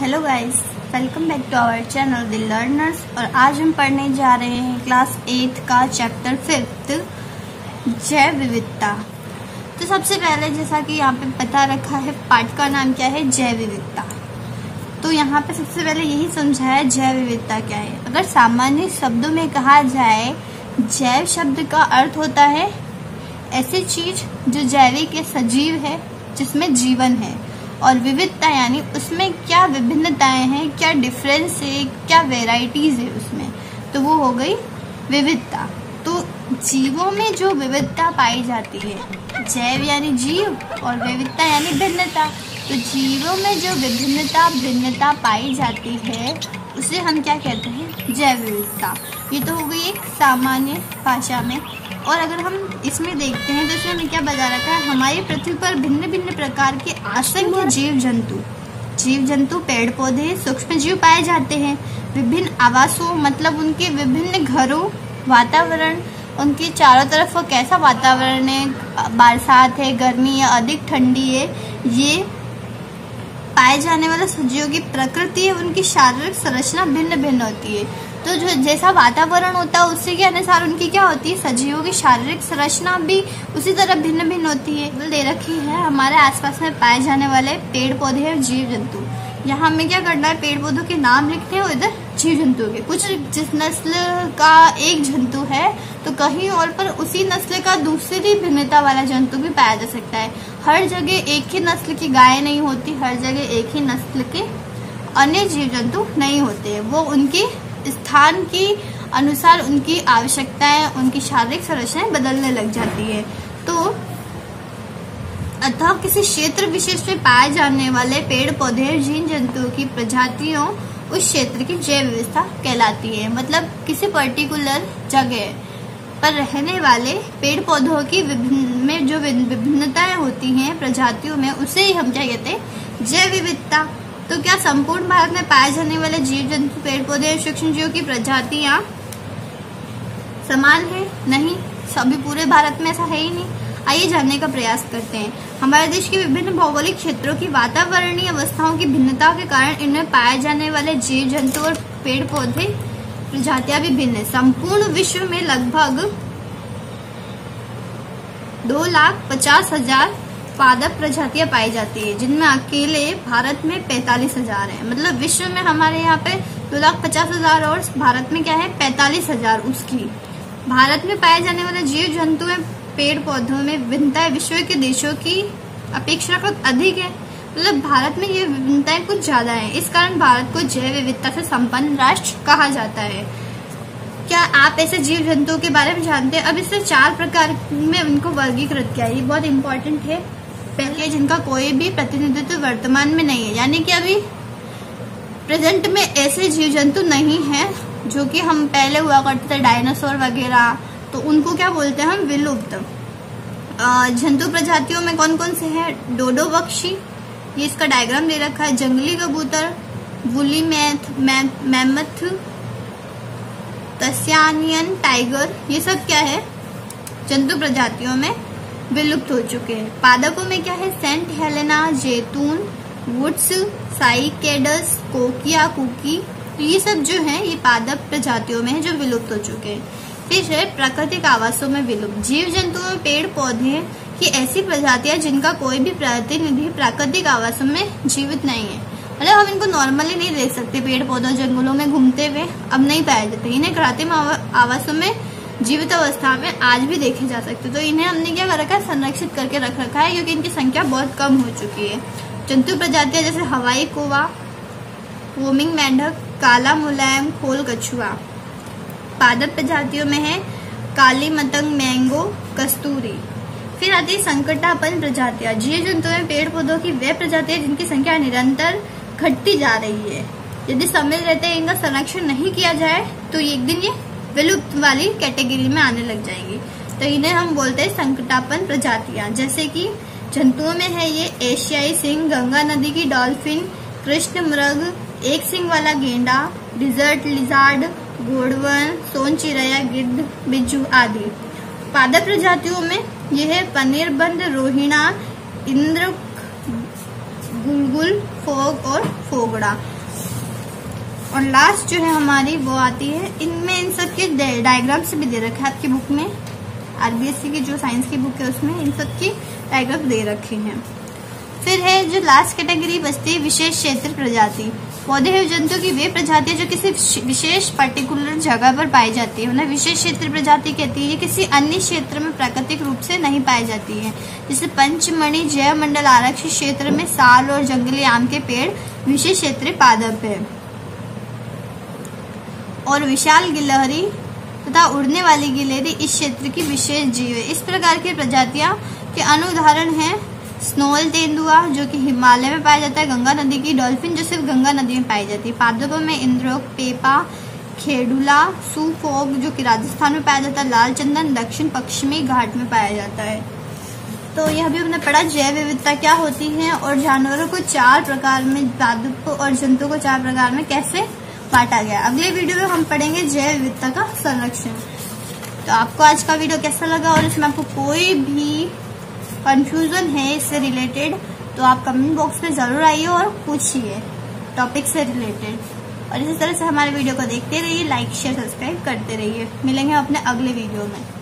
Hello guys welcome back to our channel the learners और आज हम पढ़ने जा रहे हैं क्लास एट का चैप्टर फिफ्थ जैव विविधता। तो सबसे पहले जैसा कि यहाँ पे पता रखा है पाठ का नाम क्या है? जैव विविधता। तो यहाँ पे सबसे पहले यही समझाया जैव विविधता क्या है? अगर सामान्य शब्दों में कहा जाए, जैव शब्द का अर्थ होता है, ऐसी चीज़ जो जैविक या सजीव है, जिसमें जीवन है। और विविधता, यानी उसमें क्या विभिन्नताएँ हैं, क्या डिफरेंस है, क्या वेराइटीज है उसमें तो वो हो गई विविधता। तो जीवों में जो विविधता पाई जाती है, जैव यानी जीव और विविधता यानी भिन्नता तो जीवों में जो विभिन्नता, भिन्नता पाई जाती है उसे हम क्या कहते हैं? जैव विविधता ये तो हो गई एक सामान्य भाषा में। और अगर हम इसमें देखते हैं तो इसमें हमें क्या बता रखा है? हमारी पृथ्वी पर भिन्न भिन्न प्रकार के असंख्य जीव जंतु जीव जंतु पेड़ पौधे सूक्ष्म जीव पाए जाते हैं। विभिन्न आवासों मतलब उनके विभिन्न घरों वातावरण उनके चारों तरफ़ कैसा वातावरण है? बरसात है गर्मी या अधिक ठंडी है ये पाए जाने वाले सजीवों की प्रकृति उनकी शारीरिक संरचना भिन्न भिन्न होती है। तो जो जैसा वातावरण होता है उससे के अनुसार उनकी क्या होती है? सजीवों की शारीरिक संरचना भी उसी तरह भिन्न भिन्न होती है। दे रखी है, हमारे आसपास में पाए जाने वाले पेड़ पौधे और जीव जंतु यहाँ हमें क्या करना है? पेड़ पौधों के नाम लिखते हैं और इधर जीव जंतु के। कुछ जिस नस्ल का एक जंतु है तो कहीं और पर उसी नस्ल का दूसरी भिन्नता वाला जंतु भी पाया जा सकता है। हर जगह एक ही नस्ल की गाय नहीं होती, हर जगह एक ही नस्ल के अन्य जीव जंतु नहीं होते वो उनकी स्थान की अनुसार उनकी आवश्यकताएँ, उनकी शारीरिक संरचनाएँ बदलने लग जाती है। तो अतः किसी क्षेत्र विशेष में पाए जाने वाले पेड़ पौधे जीव जंतुओं की प्रजातियों उस क्षेत्र की जैव व्यवस्था कहलाती है। मतलब किसी पर्टिकुलर जगह पर रहने वाले पेड़ पौधों की विभिन्न, में जो विभिन्नताएँ होती हैं प्रजातियों में, उसे ही हम क्या कहते हैं? जैव विविधता। तो क्या संपूर्ण भारत में पाए जाने वाले जीव जंतु पेड़ पौधे सूक्ष्म जीवों की प्रजातियाँ समान है? नहीं, सभी पूरे भारत में ऐसा है ही नहीं। आइए जानने का प्रयास करते हैं। हमारे देश के विभिन्न भौगोलिक क्षेत्रों की वातावरणीय अवस्थाओं की भिन्नता के कारण इनमें पाए जाने वाले जीव जंतु और पेड़ पौधे प्रजातियाँ भी भिन्न है। संपूर्ण विश्व में लगभग दो लाख पचास हज़ार पादप प्रजातियाँ पाई जाती है, जिनमें अकेले भारत में पैतालीस हज़ार है। मतलब विश्व में हमारे यहाँ पे दो लाख पचास हज़ार और भारत में क्या है? पैतालीस हज़ार उसकी। भारत में पाए जाने वाले जीव जंतु पेड़ पौधों में भिन्नता विश्व के देशों की अपेक्षाकृत अधिक है। मतलब भारत में ये विभिन्नताएँ कुछ ज़्यादा है। इस कारण भारत को जैव विविधता से संपन्न राष्ट्र कहा जाता है। क्या आप ऐसे जीव जंतुओं के बारे में जानते हैं? अब इससे चार प्रकार में उनको वर्गीकृत किया। ये बहुत इंपॉर्टेंट है। पहले जिनका कोई भी प्रतिनिधित्व वर्तमान में नहीं है। यानी कि अभी प्रेजेंट में ऐसे जीव जंतु नहीं है, जो कि हम पहले हुआ करते थे डायनासोर वगैरह। तो उनको क्या बोलते हैं हम? विलुप्त। जंतु प्रजातियों में कौन कौन से हैं? डोडो बख्शी ये इसका डायग्राम दे रखा है। जंगली कबूतर woolly math mammoth Tasmanian tiger ये सब क्या है? जंतु प्रजातियों में विलुप्त हो चुके हैं। पादकों में क्या है? सेंट हेलेना जैतून वुड्स साइकेडस कोकिया कुकी तो ये सब जो है, ये पादप प्रजातियों में है जो विलुप्त हो चुके हैं। फिर है, प्राकृतिक आवासों में विलुप्त। जीव जंतुओं में पेड़ पौधे की ऐसी प्रजातियाँ जिनका कोई भी प्रतिनिधि प्राकृतिक आवासों में जीवित नहीं है। मतलब हम इनको नॉर्मली नहीं देख सकते पेड़ पौधों जंगलों में घूमते हुए, अब नहीं पाए जाते। इन्हें कृत्रिम आवासों में जीवित अवस्था में आज भी देखे जा सकते। तो इन्हें हमने क्या कर रखा है संरक्षित करके रख रखा है, क्योंकि इनकी संख्या बहुत कम हो चुकी है। जंतु प्रजातियाँ जैसे हवाई कोवा वोमिंग मेंढक, काला मुलायम, खोल कछुआ। पादप प्रजातियों में है काली, मतंग, मैंगो, कस्तूरी। फिर आती है संकटापन प्रजातियाँ। जीव जंतु में पेड़ पौधों की वे प्रजातियाँ जिनकी संख्या निरंतर घटती जा रही है। यदि समय रहते इनका संरक्षण नहीं किया जाए तो एक दिन ये विलुप्त वाली कैटेगरी में आने लग जाएँगी। तो इन्हें हम बोलते हैं संकटापन प्रजातियाँ। जैसे कि जंतुओं में है ये एशियाई सिंह, गंगा नदी की डॉल्फिन, कृष्ण मृग, एक सिंह वाला गेंडा, डिजर्ट, लिजार्ड घोड़वन सोन चिड़ैया गिद्ध बिजू आदि। पादप प्रजातियों में यह है पनीर बंद रोहिणा, इंद्र, गुलगुल, फोग और फोगड़ा। और लास्ट जो है हमारी, वो आती है। इनमें इन सब के डायग्राम्स भी दे रखे हैं। आपकी बुक में आरबीएससी की जो साइंस की बुक है, उसमें इन सब की डायग्राम दे रखे हैं। फिर है जो लास्ट कैटेगरी बचती है, विशेष क्षेत्र प्रजाति। पौधे और जंतु की वे प्रजातियाँ जो किसी विशेष पर्टिकुलर जगह पर पाई जाती है। उन्हें विशेष क्षेत्र प्रजाति कहती है। किसी अन्य क्षेत्र में प्राकृतिक रूप से नहीं पाई जाती है। जैसे पंचमणि जैव मंडल आरक्षित क्षेत्र में साल और जंगली आम के पेड़ विशेष क्षेत्र पादप है। और विशाल गिलहरी तथा उड़ने वाली गिलहरी इस क्षेत्र की विशेष जीव है। इस प्रकार की प्रजातियाँ के अनुदाहरण हैं। स्नोल तेंदुआ, जो कि हिमालय में पाया जाता है, गंगा नदी की डॉल्फिन जो सिर्फ़ गंगा नदी में पाई जाती है। पादपों में इंद्रोक, पेपा, खेडुला, सुफोग, जो कि राजस्थान में पाया जाता है लाल चंदन दक्षिण पश्चिमी घाट में पाया जाता है। तो यह भी हमने पढ़ा, जैव विविधता क्या होती है और जानवरों को चार प्रकार में पादप और जंतु को चार प्रकार में कैसे बांटा गया। अगले वीडियो में हम पढ़ेंगे जैव विविधता का संरक्षण। तो आपको आज का वीडियो कैसा लगा और इसमें आपको कोई भी कंफ्यूजन है इससे रिलेटेड तो आप कमेंट बॉक्स में ज़रूर आइए और पूछिए टॉपिक से रिलेटेड और इसी तरह से हमारे वीडियो को देखते रहिए लाइक शेयर सब्सक्राइब करते रहिए। मिलेंगे अपने अगले वीडियो में।